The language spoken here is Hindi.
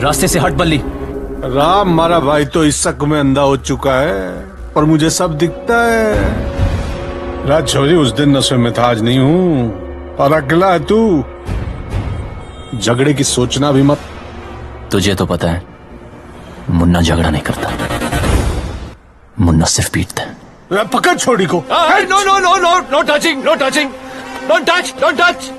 रास्ते से हट बल्ली। राम मारा भाई तो इस शक में अंधा हो चुका है पर मुझे सब दिखता है। राज छोरी उस दिन नशे में था आज नहीं हूँ और अकेला है तू। झगड़े की सोचना भी मत। तुझे तो पता है मुन्ना झगड़ा नहीं करता। मुन्ना सिर्फ़ पीटता है। पकड़ छोड़ी को। No no no no no touching no touching don't touch don't touch